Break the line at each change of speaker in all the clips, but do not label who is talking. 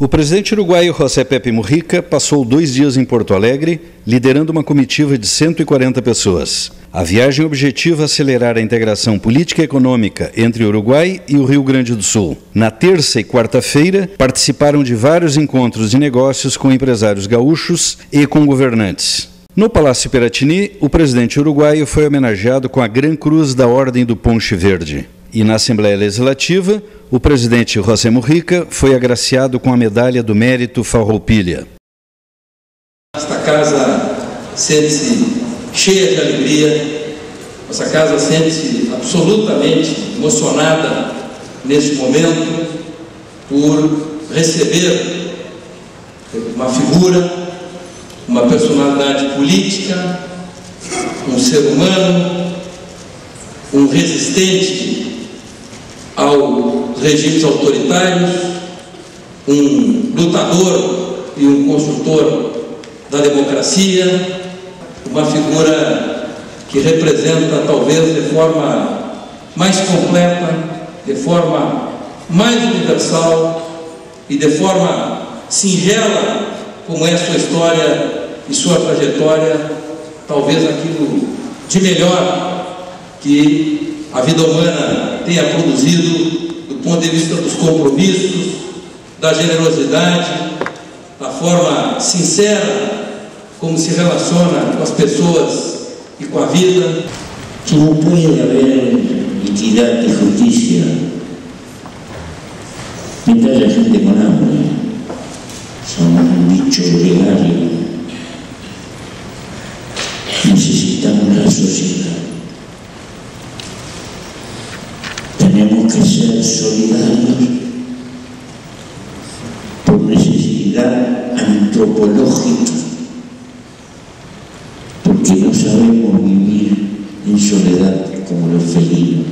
O presidente uruguaio José Pepe Mujica passou dois dias em Porto Alegre, liderando uma comitiva de 140 pessoas. A viagem objetiva acelerar a integração política e econômica entre o Uruguai e o Rio Grande do Sul. Na terça e quarta-feira, participaram de vários encontros de negócios com empresários gaúchos e com governantes. No Palácio Piratini, o presidente uruguaio foi homenageado com a Gran Cruz da Ordem do Ponche Verde. E na Assembleia Legislativa, o presidente José Mujica foi agraciado com a medalha do Mérito Farroupilha.
Esta casa sente-se cheia de alegria, nossa casa sente-se absolutamente emocionada neste momento por receber uma figura, uma personalidade política, um ser humano, um resistente aos regimes autoritários, um lutador e um construtor da democracia, uma figura que representa talvez de forma mais completa, de forma mais universal e de forma singela, como é a sua história e sua trajetória, talvez aquilo de melhor que a vida humana tenha produzido do ponto de vista dos compromissos, da generosidade, da forma sincera como se relaciona com as pessoas e com a vida.
Que não pode haver equidade e justiça mientras a gente com hambre. São um bicho gregário. Necesitamos a sociedade. Que ser solidarios por necesidad antropológica, porque no sabemos vivir en soledad como los felinos.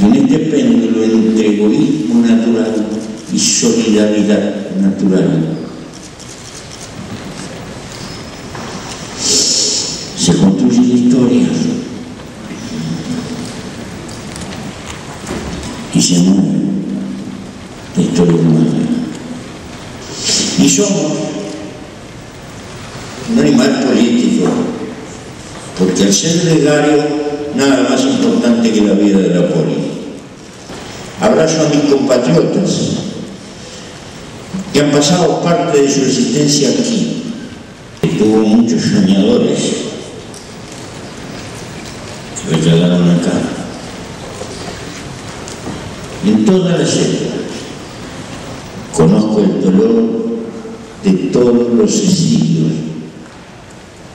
En este péndulo entre egoísmo natural y solidaridad natural, se construye la historia. Mueve la historia humana. Y somos un animal político, porque al ser gregario, nada más importante que la vida de la poli. Abrazo a mis compatriotas que han pasado parte de su existencia aquí, que tuvo muchos soñadores que regalaron acá en todas las épocas. Conozco el dolor de todos los exilios.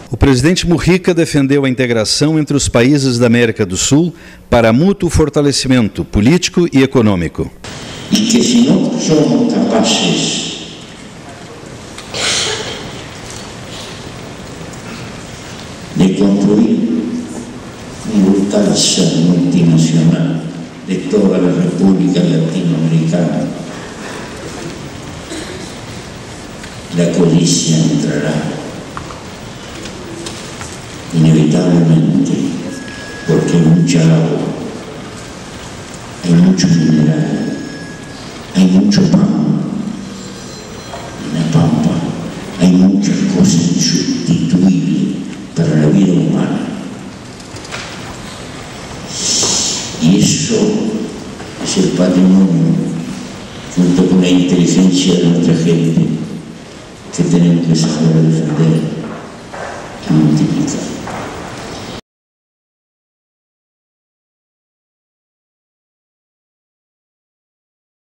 O presidente Mujica defendeu a integração entre os países da América do Sul para mútuo fortalecimento político e econômico.
Y que si no somos capaces de construir un brutal multinacional de todas las repúblicas latinoamericanas, la codicia entrará inevitablemente porque hay mucha agua, hay mucho mineral, hay mucho pan en la pampa, hay muchas cosas insustituibles para la vida humana. Y eso el patrimonio, junto con la inteligencia de nuestra gente, que tenemos que saber defender y multiplicar.